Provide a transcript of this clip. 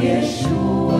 Yeshua.